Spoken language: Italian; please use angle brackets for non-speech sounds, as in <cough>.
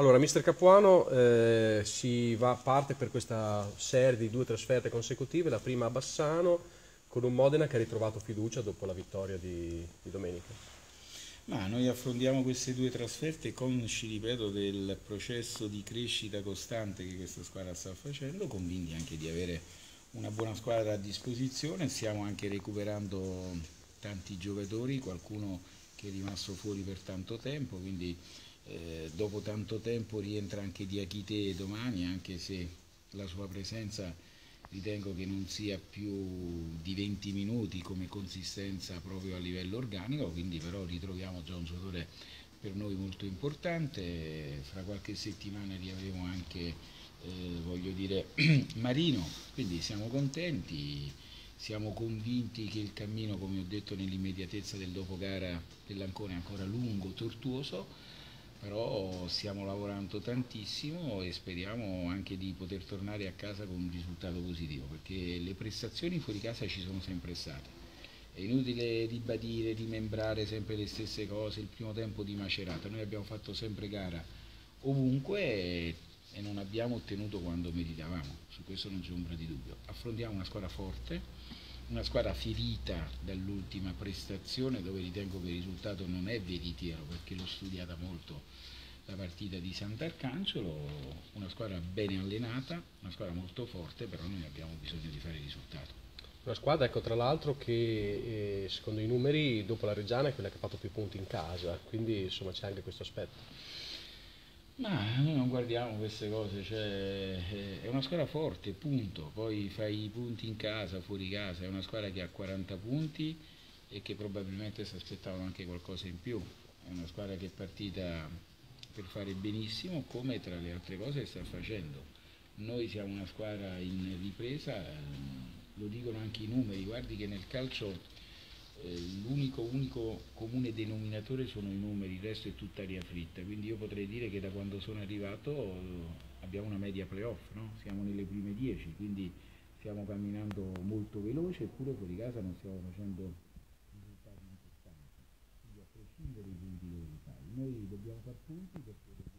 Allora, mister Capuano eh, si va a parte per questa serie di due trasferte consecutive, la prima a Bassano con un Modena che ha ritrovato fiducia dopo la vittoria di, di domenica. Ma noi affrontiamo queste due trasferte consci, ripeto, del processo di crescita costante che questa squadra sta facendo, convinti anche di avere una buona squadra a disposizione, stiamo anche recuperando tanti giocatori, qualcuno che è rimasto fuori per tanto tempo, quindi eh, dopo tanto tempo rientra anche Diachite domani, anche se la sua presenza ritengo che non sia più di 20 minuti come consistenza proprio a livello organico, quindi però ritroviamo già un giocatore per noi molto importante, fra qualche settimana riavremo anche eh, voglio dire, <clears throat> Marino, quindi siamo contenti, siamo convinti che il cammino, come ho detto nell'immediatezza del dopo gara dell'Ancona è ancora lungo, tortuoso, però stiamo lavorando tantissimo e speriamo anche di poter tornare a casa con un risultato positivo perché le prestazioni fuori casa ci sono sempre state. È inutile ribadire, rimembrare sempre le stesse cose, il primo tempo di Macerata. Noi abbiamo fatto sempre gara ovunque e non abbiamo ottenuto quando meritavamo su questo non c'è ombra di dubbio. Affrontiamo una squadra forte una squadra ferita dall'ultima prestazione dove ritengo che il risultato non è veritiero perché l'ho studiata molto la partita di Sant'Arcangelo, una squadra bene allenata, una squadra molto forte, però noi abbiamo bisogno di fare il risultato. Una squadra, ecco, tra l'altro, che eh, secondo i numeri dopo la Reggiana è quella che ha fatto più punti in casa, quindi insomma c'è anche questo aspetto. Ma noi non guardiamo queste cose, cioè, è una squadra forte, punto, poi fai i punti in casa, fuori casa, è una squadra che ha 40 punti e che probabilmente si aspettavano anche qualcosa in più, è una squadra che è partita per fare benissimo come tra le altre cose sta facendo. Noi siamo una squadra in ripresa, lo dicono anche i numeri, guardi che nel calcio eh, l'unico unico comune denominatore sono i numeri, il resto è tutta aria fritta, quindi io potrei dire che da quando sono arrivato eh, abbiamo una media playoff, no? siamo nelle prime 10, quindi stiamo camminando molto veloce, eppure fuori casa non stiamo facendo risultati importanti, quindi a prescindere dai punti dei risultati. Noi dobbiamo far punti perché